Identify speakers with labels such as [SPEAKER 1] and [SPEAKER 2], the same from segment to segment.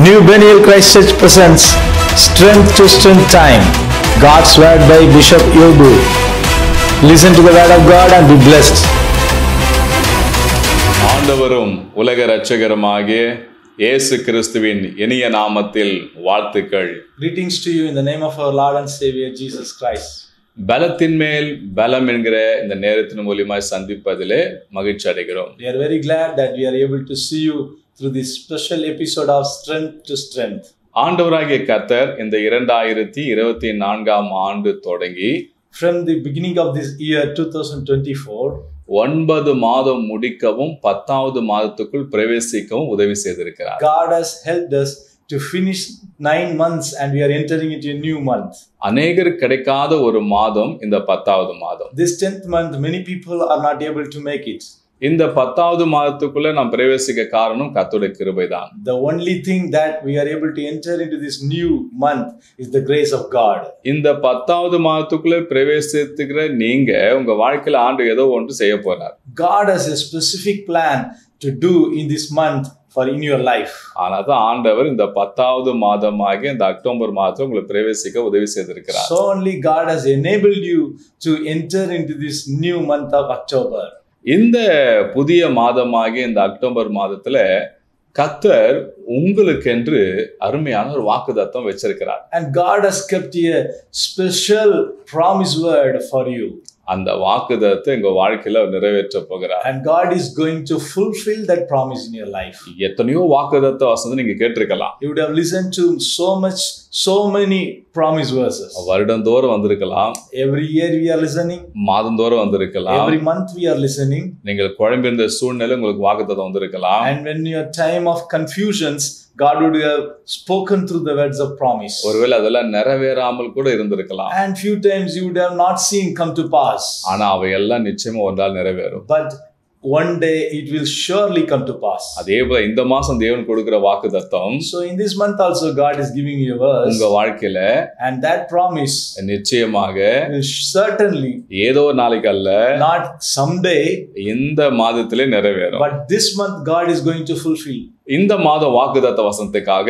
[SPEAKER 1] New Benial Christ Church presents Strength to Strength Time, God's Word by Bishop Yobu. Listen to the Word of God and be blessed. ஆண்டவரும் உலக இரட்சகருமாகிய இயேசு கிறிஸ்துவின் இனிய நாமத்தில் வாழ்த்துக்கள் Greetings to you in the name of our Lord and Savior Jesus Christ. பலத்தின் மேல் பலம் என்கிற இந்த நேரத்தின் மூலியமாய் சந்திப்பதிலே மகிழ்ச்சி அடைகிறோம் we are very glad that we are able to see you through the special episode of strength to strength ஆண்டவராகிய கத்தர் இந்த இரண்டாயிரத்தி இருபத்தி நான்காம் ஆண்டு தொடங்கி from the beginning of this year two thousand twenty four ஒன்பது மாதம் முடிக்கவும் பத்தாவது மாதத்துக்குள் பிரவேசிக்கவும் உதவி செய்திருக்கிறார் God has help us to finish nine months and we are entering it new month அநேகர் கிடைக்காத ஒரு மாதம் இந்த பத்தாவது மாதம் this tenth month many people are not able to make it இந்த பத்தாவது மாதத்துக்குள்ள நாம் பிரவேசிக்க காரணம் கத்தோட கிருபை தான் the only thing that we are able to enter into this new month is the grace of god இந்த பத்தாவது மாதத்துக்குள்ள பிரவேசித்துக்கிற நீங்க உங்க வாழ்க்கையில ஆண்டு ஏதோ ஒன்று செய்ய போறார் god has a specific plan to do in this month for in your life ஆனால் தான் ஆண்டவர் இந்த பத்தாவது மாதமாக இந்த அக்டோபர் மாதம் உங்களை பிரவேசிக்க உதவி செய்திருக்கிறார் so only God has enabled you to enter into this new month of October இந்த புதிய மாதமாகிய இந்த அக்டோபர் மாதத்தில் கத்தர் உங்களுக்கென்று அருமையான ஒரு வாக்குதத்தம் வச்சிருக்கிறார் and god has kept a special promise word for you அந்த வாக்குதத்தை எங்க வாழ்க்கையில நிறைவேற்ற போகிறார் and God is going to fulfil that promise in your life எத்தனையோ வாக்குதத்தை வசந்து நீங்க கேட்டிருக்கலாம் you have listen to so much so many promise verses வருடந்தோறும் வந்திருக்கலாம் every year we are listening மாதந்தோறும் வந்திருக்கலாம் every month we are listening நீங்கள் குழம்பியிருந்த சூழ்நிலை உங்களுக்கு வாக்குத்தத்தை வந்திருக்கலாம் and when your time of confusions God would have spoken through the words of promise. ஒருவேளை அதெல்லாம் நிறைவேறாமல் கூட இருந்திருக்கலாம். And few times you would have not seen come to pass. ஆனா அவையெல்லாம் நிச்சயமா ஒரு நாள் நிறைவேறும். But one day it will surely come to pass அதே போல இந்த மாசம் தேவன் கொடுக்கிற வாக்கு தத்தம் so in this month also god is giving you a verse உங்க வாழ்க்கையில and that promise நிச்சயமாக certainly ஏதோ நாளைக்கு அல்ல not someday இந்த மாதத்திலே நிறைவேறும் but this month god is going to fulfill இந்த மாத வாக்குதத்த வசனத்துக்காக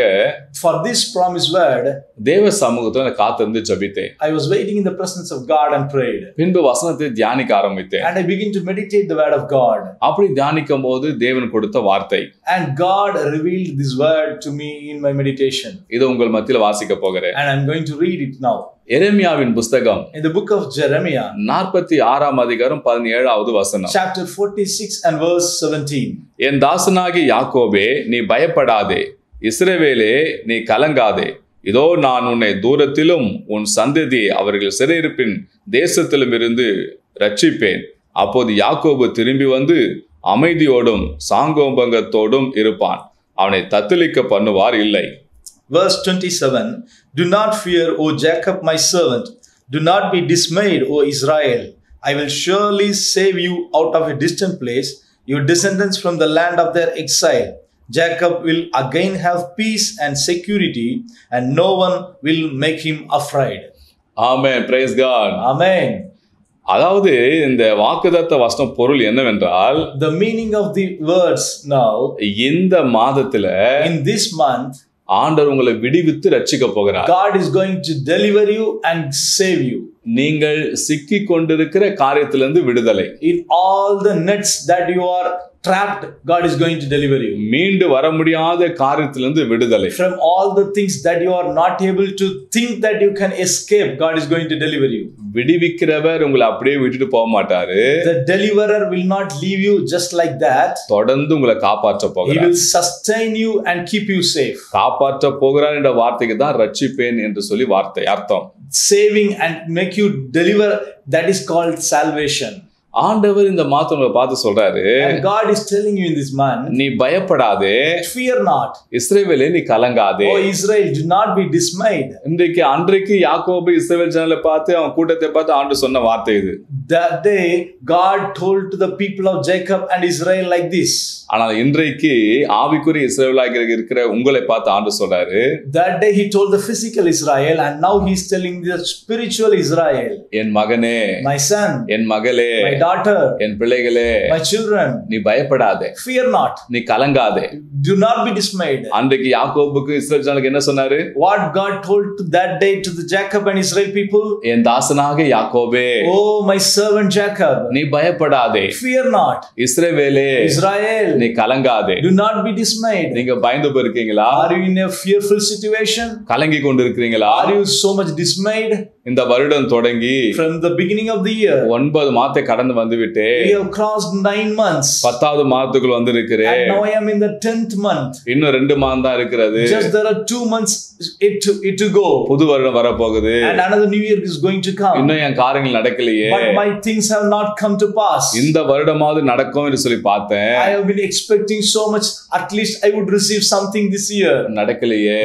[SPEAKER 1] for this promised word தேவ சமூகத்துல நான் காத்திருந்து ஜெபித்தேன் i was waiting in the presence of god and prayed பின்பு வசனத்தை தியானிக்க ஆரம்பித்தேன் and i begin to meditate the word of god அப்படி தியானிக்கும் போது தேவன் கொடுத்த வார்த்தை and god revealed this word to me in my meditation இது உங்கள் மத்தியில வாசிக்க போகிறேன் and i'm going to read it now எரேமியாவின் புஸ்தகம் இந்த புக் ஆஃப் ஜெரமியா நாற்பத்தி ஆறாம் அதிகாரம் பதினேழாவது வசனம் chapter forty six and verse seventeen என் தாசனாகி யாக்கோபே நீ பயப்படாதே இஸ்ரேவேலே நீ கலங்காதே இதோ நான் உன்னை தூரத்திலும் உன் சந்ததி அவர்கள் சிறையிருப்பின் தேசத்திலும் இருந்து ரட்சிப்பேன் அப்போது யாக்கோபு திரும்பி வந்து அமைதியோடும் சாங்கோபங்கத்தோடும் இருப்பான் அவனை தத்துளிக்க பண்ணுவார் இல்லை Verse 27 Do not fear, O Jacob, my servant. Do not be dismayed, O Israel. I will surely save you out of a distant place, your descendants from the land of their exile. Jacob will again have peace and security, and no one will make him afraid. Amen. Praise God. Amen. அதாவது இந்த வாக்குதத்த வசனம் பொருள் என்னவென்றால் the meaning of the words now இந்த மாதத்துல in this month ஆண்டவர் உங்களை விடுவித்து ரட்சிக்க போகிறார் God is going to deliver you and save you நீங்கள் சிக்கி கொண்டிருக்கிற காரியத்திலிருந்து விடுதலை in all the nets that you are trapped, God is going to deliver you. மீண்டு வர முடியாத காரியத்திலிருந்து விடுதலை. From all the things that you are not able to think that you can escape, God is going to deliver you. விடுவிக்கிறவர் உங்களை அப்படியே விட்டுட்டு போக மாட்டாரு. The deliverer will not leave you just like that. தொடர்ந்து உங்களை காப்பாற்ற போகிறார். He will sustain you and keep you safe. காப்பாற்ற போகிறார் என்ற வார்த்தைக்கு தான் ரட்சிப்பேன் என்று சொல்லி வார்த்தை அர்த்தம். Saving and make you deliver that is called salvation. ஆண்டவர் இந்த மாத்தவங்களை பார்த்து சொல்றாரு God is telling you in this man நீ பயப்படாதே fear not இஸ்ரவேலே நீ கலங்காதே oh Israel do not be dismayed இன்றைக்கு அன்றைக்கு யாக்கோபு இஸ்ரவேல் ஜனங்களை பார்த்து அவன் கூட்டத்தை பார்த்து ஆண்டு சொன்ன வார்த்தை இது that day God told to the people of Jacob and Israel like this ஆனால் இன்றைக்கு ஆவிக்குரிய இஸ்ரவேலாக இருக்கிற உங்களை பார்த்து ஆண்டு சொல்றாரு that day he told the physical Israel and now he is telling the spiritual Israel என் மகனே my son என் மகளே my டாட்டர் என் பிள்ளைகளே மை சில்ட்ரன் நீ பயப்படாதே ஃபியர் நாட் நீ கலங்காதே டு நாட் பி டிஸ்மைட் அன்றைக்கு யாக்கோபுக்கு இஸ்ரேல் ஜனங்களுக்கு என்ன சொன்னாரு what God told to that day to the Jacob and Israel people என் தாசனாக யாக்கோபே ஓ மை சர்வன்ட் ஜாக்கப் நீ பயப்படாதே ஃபியர் நாட் இஸ்ரேவேலே இஸ்ரேல் நீ கலங்காதே டு நாட் பி டிஸ்மைட் நீங்க பயந்து போயிருக்கீங்களா are you in a fearful situation கலங்கி கொண்டிருக்கிறீங்களா are you so much dismayed இந்த வருடம் தொடங்கி from the beginning of the year ஒன்பது மாதத்தை கடந்து கடந்து வந்து விட்டு you have crossed 9 months பத்தாவது மாதத்துக்குள்ள வந்து இருக்கிறேன் now i am in the 10th month இன்னும் ரெண்டு மாதம் தான் இருக்கிறது just there are 2 months புது வருடம் வரப்போகுது இன்னும் என் காரியங்கள் நடக்கலையே இந்த வருடமாவது நடக்கும் என்று சொல்லி பார்த்தேன் at least I receive something this year நடக்கலையே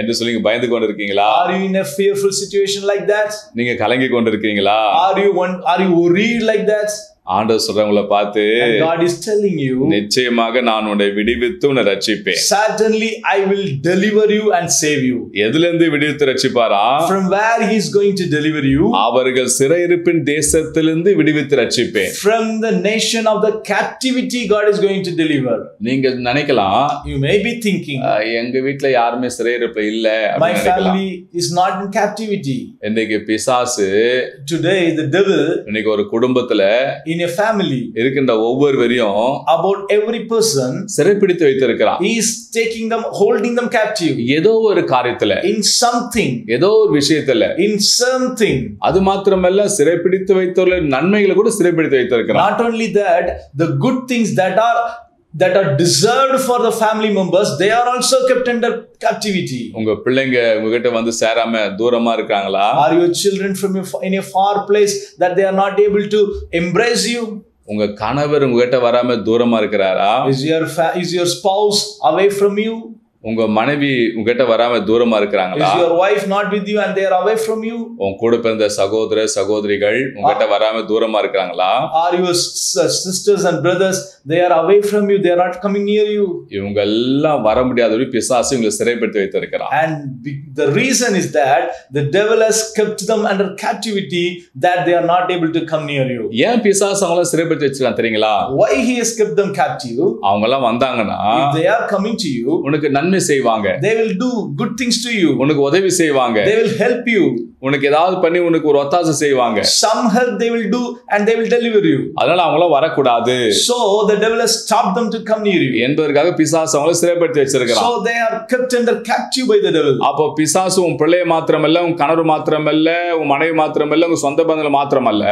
[SPEAKER 1] என்று சொல்லி பயந்து கொண்டிருக்கீங்களா நீங்க கலங்கி கொண்டிருக்கீங்களா லைக் தட் ஆண்டவர் சொல்றவங்கள பார்த்து God is telling you நிச்சயமாக நான் உன்னை விடுவித்து உன்னை ரட்சிப்பேன் certainly I will deliver you and save you எதில இருந்து விடுவித்து ரட்சிப்பாரா from where he is going to deliver you அவர்கள் சிறையிருப்பின் தேசத்திலிருந்து விடுவித்து ரட்சிப்பேன் from the nation of the captivity God is going to deliver நீங்க நினைக்கலாம் you may be thinking எங்க வீட்ல யாருமே சிறையிருப்பு இல்ல my family is not in captivity இன்னைக்கு பிசாசு today the devil இன்னைக்கு ஒரு குடும்பத்துல in in your family இருக்கின்ற ஒவ்வொரு வரியும் about every person சிறைப்பிடித்து வைத்திருக்கிறார் he is taking them holding them captive ஏதோ ஒரு காரியத்துல in something ஏதோ ஒரு விஷயத்துல in something அது மாத்திரமல்ல சிறைப்பிடித்து வைத்தவர்கள் நன்மைகளை கூட சிறைப்பிடித்து வைத்திருக்கிறார் not only that the good things that are that are deserved for the family members they are also kept under captivity உங்க பிள்ளைங்க உங்ககிட்ட வந்து சேராம தூரமா இருக்காங்களா are your children from your, in a far place that they are not able to embrace you உங்க கணவர் உங்ககிட்ட வராம தூரமா இருக்கிறாரா is your is your spouse away from you உங்க மனைவி உங்ககிட்ட வராம தூரமா இருக்கிறாங்களா your wife not with you and there away from you உன் கூட பிறந்த சகோதர சகோதரிகள் உங்ககிட்ட ah. வராம தூரமா இருக்கிறாங்களா are your sisters and brothers they away from you there not coming near you இவங்க எல்லாம் வர முடியாத ஒரு பிசாசு இவங்களை சிறைப்படுத்தி வைத்திருக்கிறான் and the reason is that the devil kept them under captivity that they are not able to come near you ஏன் பிசாசு அவங்கள சிறைப்படுத்தி வச்சிருக்காங்க தெரியுங்களா why he has kept them captive அவங்க எல்லாம் வந்தாங்கனா தே ஆர் கமிங் டு உனக்கு நன் நன்மை செய்வாங்க they will do good things to you உனக்கு உதவி செய்வாங்க தே வில் ஹெல்ப் யூ உனக்கு ஏதாவது பண்ணி உனக்கு ஒரு ஒத்தாசை செய்வாங்க some help they will do and they will deliver you அதனால அவங்கள வர கூடாது so the devil has stop them to come near you என்பதற்காக பிசாசு அவங்கள சிறைப்படுத்தி வச்சிருக்கான் so they are kept under captive by the devil அப்ப பிசாசு உன் பிள்ளை மாத்திரம் இல்ல உன் கணவர் மாத்திரம் இல்ல உன் மனைவி மாத்திரம் இல்ல உங்க சொந்த பந்தல மாத்திரம் இல்ல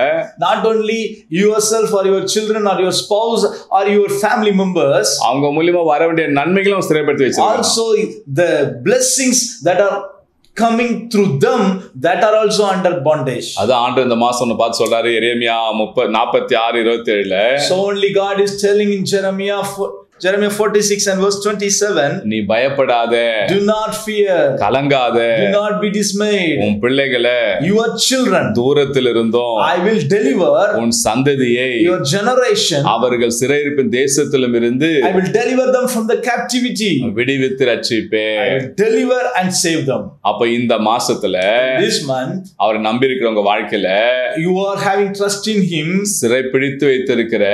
[SPEAKER 1] not only yourself or your children or your spouse or your family members அவங்க மூலமா வர வேண்டிய நன்மைகளை அவங்க சிறைப்படுத்தி வச்சிருக்கான் also the BLESSINGS that R coming through them that are also under bondage. அது ஆண்டு இந்த மாசம் ஒன்று பார்த்து சொல்றாரு எரேமியா முப்பது நாற்பத்தி ஆறு இருபத்தி ஏழுல. So only God is telling in Jeremiah Jeremiah 46 and verse 27 நீ பயப்படாத do not fear கலங்காத do not be dismayed உன் பிள்ளைகளே your children தூரத்தில் இருந்தோம் i will deliver உன் சந்ததியை your generation அவர்கள் சிறையிருப்பின் தேசத்திலும் இருந்து i will deliver them from the captivity விடுவித்து ரட்சிப்பே i will deliver and save them அப்ப இந்த மாசத்துல this month அவர் நம்பி இருக்கிறவங்க வாழ்க்கையில you are having trust in him சிறை பிடித்து வைத்திருக்கிற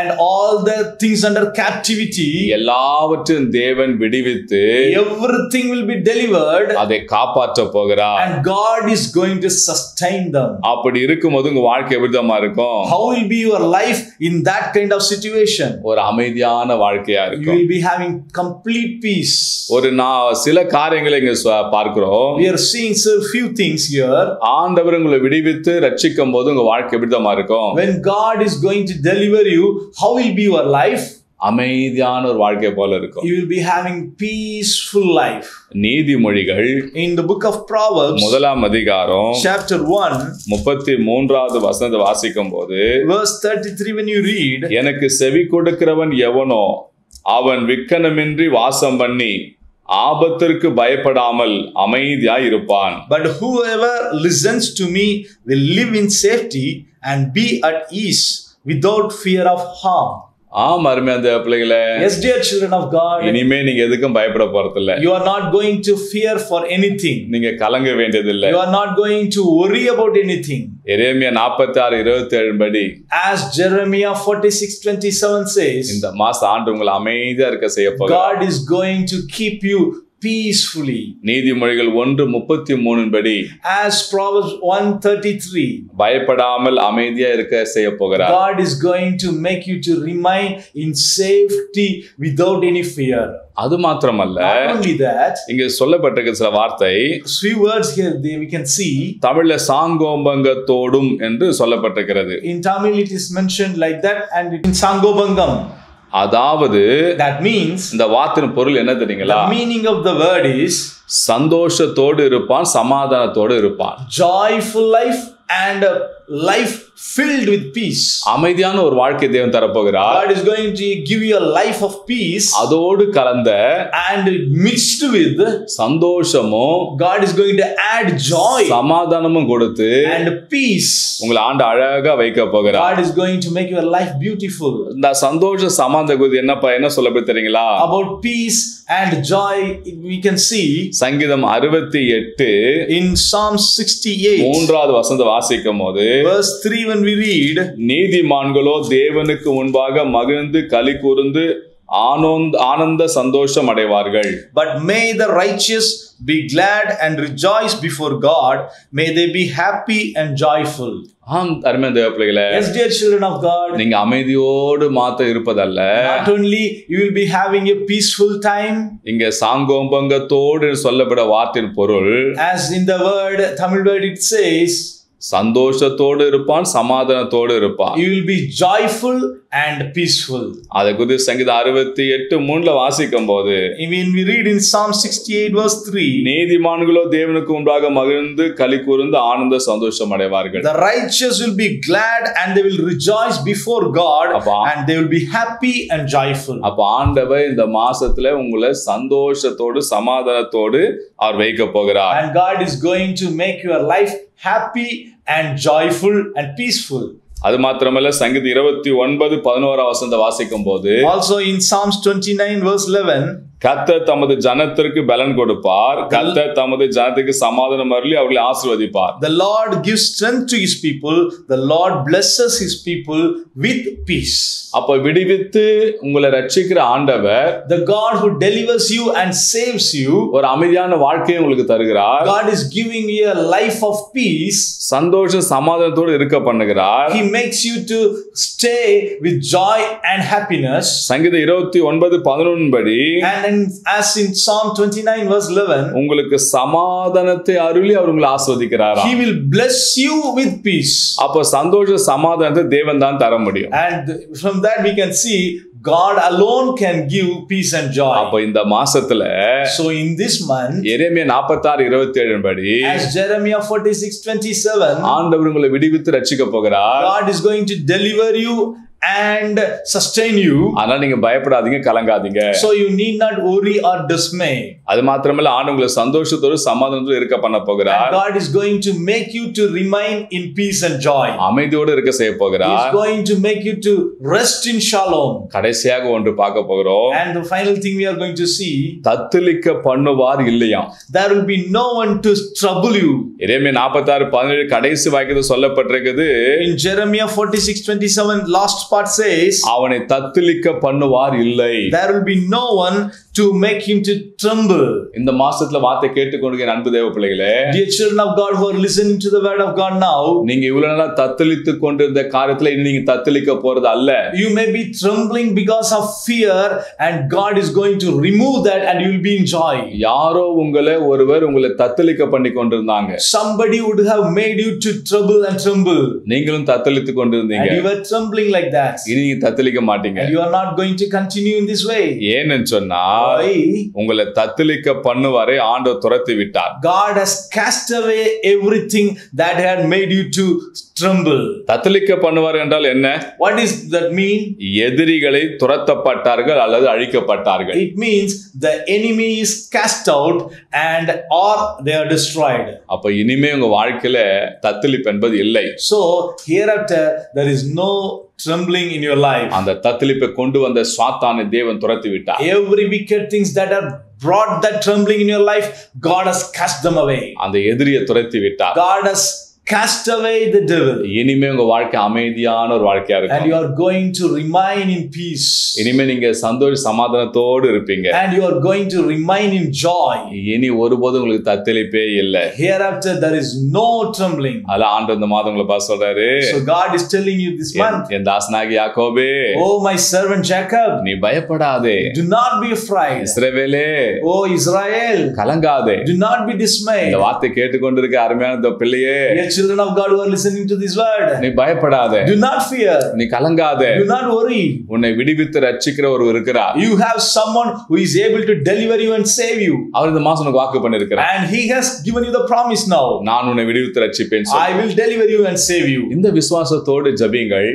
[SPEAKER 1] and all the things under captivity liberty எல்லாவற்றையும் தேவன் விடுவித்து everything will be delivered அதை காப்பாற்ற போகிறார் and god is going to sustain them அப்படி இருக்கும்போது உங்க வாழ்க்கை எப்படிமா இருக்கும் how will be your life in that kind of situation ஒரு அமைதியான வாழ்க்கையா இருக்கும் you will be having complete peace ஒரு நான் சில காரியங்களை இங்க பார்க்கிறோம் we are seeing so few things here ஆண்டவர் உங்களை விடுவித்து ரட்சிக்கும் போது உங்க வாழ்க்கை எப்படிமா இருக்கும் when god is going to deliver you how will be your life அமைதியான ஒரு வாழ்க்கை போல இருக்கும் you will be having peaceful life நீதி மொழிகள் in the book of Proverbs முதலாம் அதிகாரம் சாப்டர் 1 முப்பத்தி மூன்றாவது வசனத்தை வாசிக்கும் போது வெர்ஸ் 33 when you read எனக்கு செவி கொடுக்கிறவன் எவனோ அவன் விக்கனமின்றி வாசம் பண்ணி ஆபத்திற்கு பயப்படாமல் அமைதியா இருப்பான் but whoever listens to me will live in safety and be at ease without fear of harm ஆமா அருமை அந்த பிள்ளைகளை yes dear children of God இனிமே நீங்க எதுக்கும் பயப்பட போறது இல்ல you are not going to fear for anything நீங்க கலங்க வேண்டியது இல்ல you are not going to worry about anything எரேமியா 46 27 படி as as six twenty seven says இந்த மாசம் ஆண்டு உங்களை அமைதியா இருக்க செய்ய போகிறார் god is going to keep you peacefully நீதிமொழிகள் ஒன்று முப்பத்தி மூணின் படி as proverbs 133 பயப்படாமல் அமைதியா இருக்க செய்ய போகிறார் god is going to make you to remain in safety without any fear அது மாத்திரமல்ல இங்க சொல்லப்பட்டிருக்க சில வார்த்தை few words here they, we can see தமிழ்ல சாங்கோபங்கத்தோடும் என்று சொல்லப்பட்டிருக்கிறது in tamil it is mentioned like that and in sangobangam அதாவது தட் மீன்ஸ் இந்த வார்த்தையின் பொருள் என்ன தெரியுங்களா meaning of the word is சந்தோஷத்தோடு இருப்பான் சமாதானத்தோடு இருப்பான் joyful life and life filled with peace அமைதியான ஒரு வாழ்க்கை தேவன் தர போகிறார் god is going to give you a life of peace அதோடு கலந்த and mixed with சந்தோஷமும் god is going to add joy சமாதானமும் கொடுத்து and peace உங்களை ஆண்டு அழகா வைக்க போகிறார் god is going to make your life beautiful இந்த சந்தோஷ சமாதான குறித்து என்ன என்ன சொல்ல போய் தெரியுங்களா about peace and joy we can see சங்கீதம் 68 in psalm 68 மூன்றாவது வசந்த வாசிக்கும் போது verse 3 even we read நீதிமான்களோ தேவனுக்கு முன்பாக மகிழ்ந்து களி கூர்ந்து ஆனந்த சந்தோஷம் அடைவார்கள் but may the righteous be glad and rejoice before God may they be happy and joyful ஆம் அருமை தேவ பிள்ளைகளே yes dear children of God நீங்க அமைதியோடு மாத்த இருப்பதல்ல not only you will be having a peaceful time இங்க சாங்கோம்பங்கத்தோடு சொல்லப்பட வார்த்தையின் பொருள் as in the word tamil word it says சந்தோஷத்தோடு இருப்பான் சமாதானத்தோடு இருப்பான் you will be joyful and peaceful அதை குறித்து சங்கீத அறுபத்தி எட்டு மூணுல வாசிக்கும் போது நீதிமான்களோ தேவனுக்கு முன்பாக மகிழ்ந்து களி கூர்ந்து ஆனந்த சந்தோஷம் அடைவார்கள் the righteous will be glad and they will rejoice before god and they will be happy and joyful அப்ப ஆண்டவர் இந்த மாசத்துல உங்களை சந்தோஷத்தோடு சமாதானத்தோடு அவர் வைக்க போகிறார் and god is going to make your life happy and joyful and peaceful அது மாத்திரமல்ல சங்கீத இருபத்தி ஒன்பது பதினோரா வசந்த வாசிக்கும் போது also in Sam's twenty nine verse eleven கத்த தமது ஜனத்திற்கு பலன் கொடுப்பார் கத்த தமது ஜனத்துக்கு சமாதானம் அருளி அவர்களை ஆசிர்வதிப்பார் the lord gives strength to his people the lord blesses his people with peace அப்ப விடுவித்து உங்களை ரட்சிக்கிற ஆண்டவர் the god who delivers you and saves you ஒரு அமைதியான வாழ்க்கையை உங்களுக்கு தருகிறார் god is giving you a life of peace சந்தோஷ சமாதானத்தோடு இருக்க பண்ணுகிறார் he makes you to stay with joy and happiness சங்கீதம் 29 11 படி and and in, as in Psalm 29 verse 11 உங்களுக்கு சமாதானத்தை அருளி அவர் உங்களை ஆஸ்வதிக்கிறார் he will bless you with peace அப்ப சந்தோஷ சமாதானத்தை தேவன் தான் தர முடியும் and from that we can see God alone can give peace and joy. அப்ப இந்த மாசத்துல so in this month எரேமியா 46 27 படி as Jeremiah 46 27 ஆண்டவர் உங்களை விடுவித்து രക്ഷிக்க போகிறார் God is going to deliver you and sustain you அதனால நீங்க பயப்படாதீங்க கலங்காதீங்க so you need not worry or dismay அது மாத்திரமல்ல ஆண்டு உங்களை சந்தோஷத்தோடு சமாதானத்தோடு இருக்க பண்ண போகிறார் god is going to make you to remain in peace and joy அமைதியோடு இருக்க செய்ய போகிறார் he is going to make you to rest in shalom கடைசியாக ஒன்று பார்க்க போகிறோம் and the final thing we are going to see தத்தளிக்க பண்ணுவார் இல்லையாம் there will be no one to trouble you எரேமியா 46 17 கடைசி வாக்கியத்தில் சொல்லப்பட்டிருக்குது in jeremiah 46 27 last part says அவனை தத்தளிக்க பண்ணுவார் இல்லை there will be no one to make him to trample இந்த மாசத்துல வார்த்தை கேட்டுக்கொண்டு அன்பு தேவ பிள்ளைகளே dear children of god who are listening to the word of god now நீங்க இவ்வளவு நாளா தத்தளித்து கொண்டிருந்த காரியத்துல இனி நீங்க தத்தளிக்க போறது அல்ல you may be trembling because of fear and god is going to remove that and you will be in joy யாரோ உங்களை ஒருவர் உங்களை தத்தளிக்க பண்ணி கொண்டிருந்தாங்க somebody would have made you to trouble and tremble நீங்களும் தத்தளித்து கொண்டிருந்தீங்க you were trembling like that இனி நீங்க தத்தளிக்க மாட்டீங்க you are not going to continue in this way ஏன்னு சொன்னா விட்டார் உங்களை தத்தளிக்க பண்ணுவாரே ஆண்டவர் துரத்தி விட்டார் God has cast away everything that had made you to tremble தத்தளிக்க பண்ணுவார் என்றால் என்ன what is that mean எதிரிகளை துரத்தப்பட்டார்கள் அல்லது அழிக்கப்பட்டார்கள் it means the enemy is cast out and or they are destroyed அப்ப இனிமே உங்க வாழ்க்கையில தத்தளிப்பு என்பது இல்லை so hereafter there is no trembling in your life அந்த தத்தளிப்பை கொண்டு வந்த சாத்தானை தேவன் துரத்தி விட்டார் every wicked things that are brought that trembling in your life god has cast them away அந்த எதிரியை துரத்தி விட்டார் god has Cast away the devil. இனிமே உங்க வாழ்க்கை அமைதியான ஒரு வாழ்க்கையா இருக்கும். And you are going to remain in peace. இனிமே நீங்க சந்தோஷ சமாதானத்தோடு இருப்பீங்க. And you are going to remain in joy. இனி ஒருபோதும் உங்களுக்கு தத்தளிப்பே இல்லை. Hereafter there is no trembling. அல ஆண்டவர் இந்த மாதம் உங்களை பார்த்து சொல்றாரு. So God is telling you this month. என் தாசனாகி யாக்கோபே. Oh my servant Jacob. நீ பயப்படாதே. Do not be afraid. இஸ்ரவேலே. Oh Israel. கலங்காதே. Do not be dismayed. இந்த வார்த்தை கேட்டுக்கொண்டிருக்க அருமையான பிள்ளையே. children of God who are listening to this word. நீ பயப்படாதே. Do not fear. நீ கலங்காதே. Do not worry. உன்னை விடுவித்து ரட்சிக்கிற ஒருவர் இருக்கிறார். You have someone who is able to deliver you and save you. அவர் இந்த மாசம் உனக்கு வாக்கு பண்ணிருக்கிறார். And he has given you the promise now. நான் உன்னை விடுவித்து ரட்சிப்பேன். I will deliver you and save you. இந்த விசுவாசத்தோடு ஜெபிங்கள்.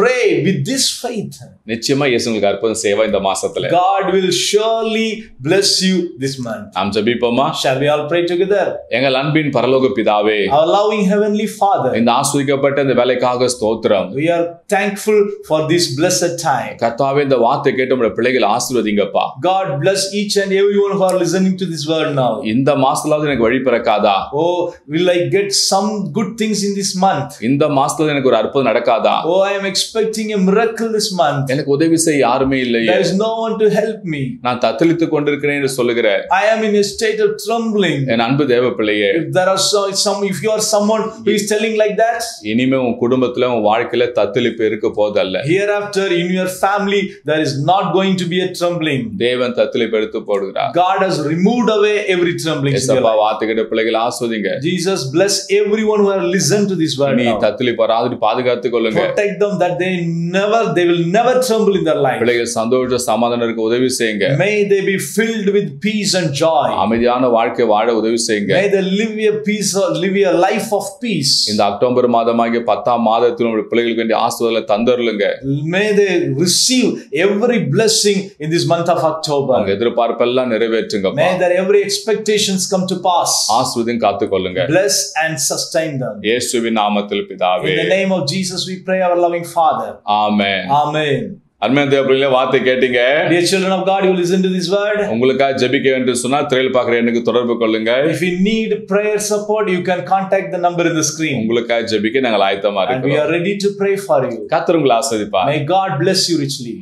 [SPEAKER 1] Pray with this faith. நிச்சயமா இயேசு உங்களுக்கு அற்புதம் சேவா இந்த மாசத்துல. God will surely bless you this month. நாம் ஜெபிப்போமா? Shall we all pray together? எங்கள் அன்பின் பரலோக பிதாவே. Our loving heavenly father இந்த ஆஸ்வதிக்கப்பட்ட இந்த வேலைக்காக ஸ்தோத்திரம் we are thankful for this blessed time கர்த்தாவே இந்த வார்த்தை கேட்டு நம்முடைய பிள்ளைகள் ஆசீர்வதிங்கப்பா god bless each and everyone who are listening to this word now இந்த மாசத்துல எனக்கு வழி பிறக்காதா oh will i get some good things in this month இந்த மாசத்துல எனக்கு ஒரு அற்புதம் நடக்காதா oh i am expecting a miracle this month எனக்கு உதவி செய்ய யாருமே இல்லையே there is no one to help me நான் தத்தளித்துக் கொண்டிருக்கிறேன் என்று சொல்லுகிறேன் i am in a state of trembling என் அன்பு தேவ பிள்ளையே if there are some if you are someone someone who is telling like that இனிமே உன் குடும்பத்துல உன் வாழ்க்கையில தத்தளிப்பு இருக்க போதல்ல hereafter in your family there is not going to be a trembling தேவன் தத்தளிப்பு எடுத்து போடுகிறார் god has removed away every trembling இயேசுப்பா வாத்துக்கிட்ட பிள்ளைகள் ஆஸ்வதிங்க jesus bless everyone who have listened to this word நீ தத்தளிப்பு வராது பாதுகாத்து கொள்ளுங்க protect them that they never they will never tremble in their life பிள்ளைகள் சந்தோஷ சமாதானம் இருக்க உதவி செய்யுங்க may they be filled with peace and joy அமைதியான வாழ்க்கை வாழ உதவி செய்யுங்க may they live a peace live a life of of peace இந்த அக்டோபர் மாதமாகிய பத்தாம் மாதத்தில் உங்களுடைய பிள்ளைகளுக்கு வேண்டிய ஆசீர்வாதங்களை தந்தருளுங்க may they receive every blessing in this month of October அவங்க எதிர்பார்ப்பெல்லாம் நிறைவேற்றுங்க may their every expectations come to pass ஆசீர்வாதம் காத்துக்கொள்ளுங்க பிளஸ் அண்ட் சஸ்டைன் தம் இயேசுவின் நாமத்தில் பிதாவே in the name of Jesus we pray our loving father amen amen அருமையான தேவப்பிள்ளைகள வார்த்தை கேட்டீங்க dear children of god you listen to this word உங்களுக்கா ஜெபிக்க வேண்டும் சொன்னா திரையில பார்க்கிற எனக்கு தொடர்பு கொள்ளுங்க if you need prayer support you can contact the number in the screen உங்களுக்கா ஜெபிக்க நாங்கள் ஆயத்தமா இருக்கிறோம் we are ready to pray for you கர்த்தர் உங்களை ஆசீர்வதிப்பார் may god bless you richly